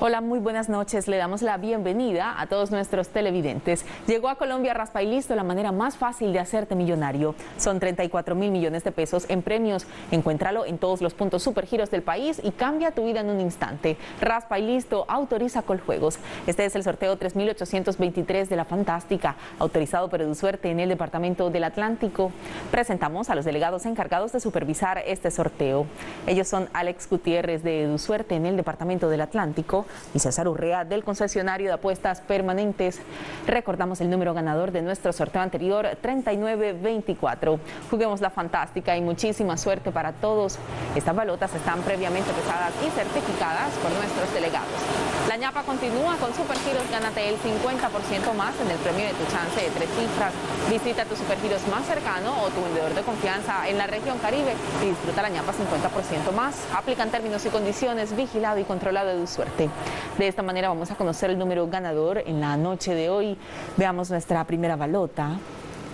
Hola, muy buenas noches. Le damos la bienvenida a todos nuestros televidentes. Llegó a Colombia Raspa y Listo, la manera más fácil de hacerte millonario. Son 34 mil millones de pesos en premios. Encuéntralo en todos los puntos supergiros del país y cambia tu vida en un instante. Raspa y Listo autoriza Coljuegos. Este es el sorteo 3823 de la Fantástica, autorizado por EduSuerte en el Departamento del Atlántico. Presentamos a los delegados encargados de supervisar este sorteo. Ellos son Alex Gutiérrez de EduSuerte en el Departamento del Atlántico y César Urrea del concesionario de apuestas permanentes. Recordamos el número ganador de nuestro sorteo anterior, 3924. Juguemos la fantástica y muchísima suerte para todos. Estas balotas están previamente pesadas y certificadas por nuestros delegados. La ñapa continúa con Supergiros, gánate el 50% más en el premio de tu chance de tres cifras. Visita tu Supergiros más cercano o tu vendedor de confianza en la región Caribe y disfruta la ñapa 50% más. Aplican términos y condiciones, vigilado y controlado de tu suerte. De esta manera vamos a conocer el número ganador en la noche de hoy. Veamos nuestra primera balota.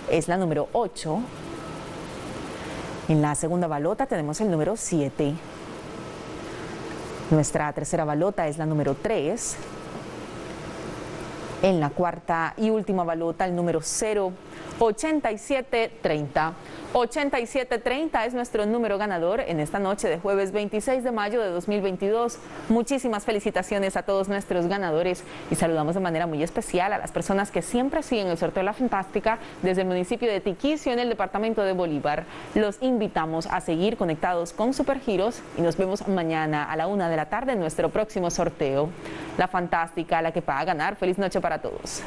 Es la número 8. En la segunda balota tenemos el número 7. Nuestra tercera balota es la número 3. En la cuarta y última balota, el número 0, 8730. 8730 es nuestro número ganador en esta noche de jueves 26 de mayo de 2022. Muchísimas felicitaciones a todos nuestros ganadores y saludamos de manera muy especial a las personas que siempre siguen el sorteo de la Fantástica desde el municipio de Tiquicio en el departamento de Bolívar. Los invitamos a seguir conectados con Supergiros y nos vemos mañana a la una de la tarde en nuestro próximo sorteo. La Fantástica, la que paga ganar. Feliz noche para todos.